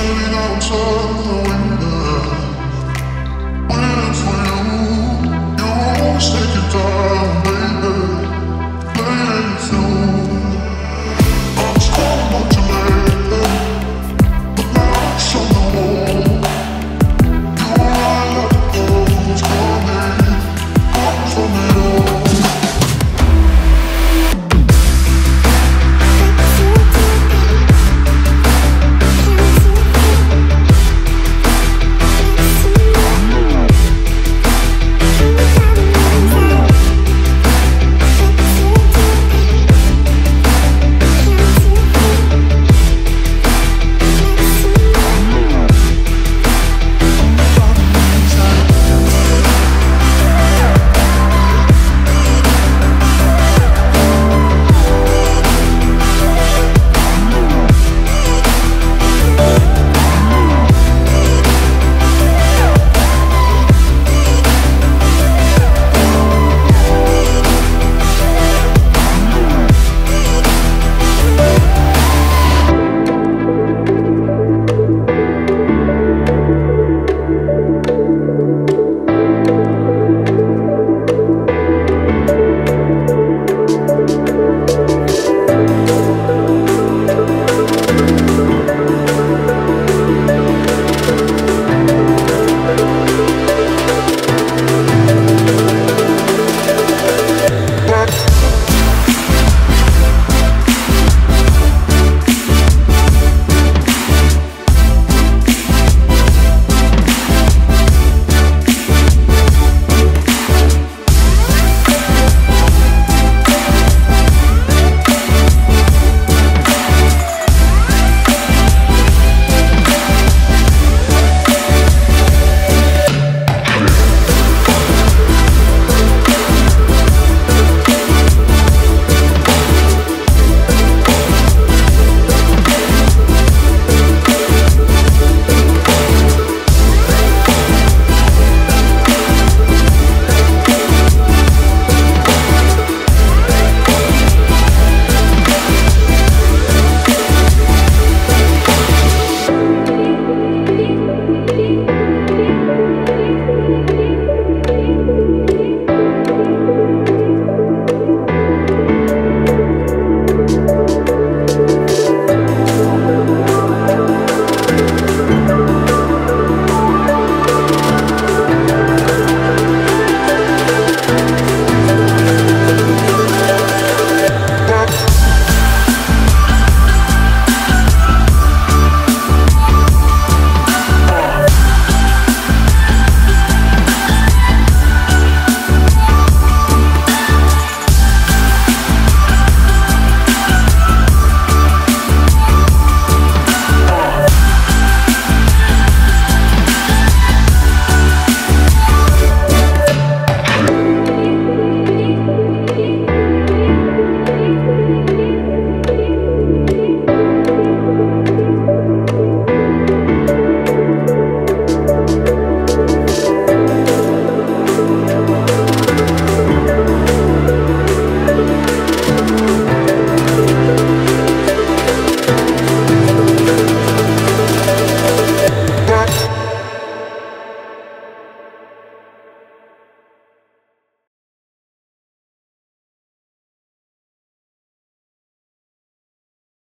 blowing outside the window. When for you, you always take your time, baby.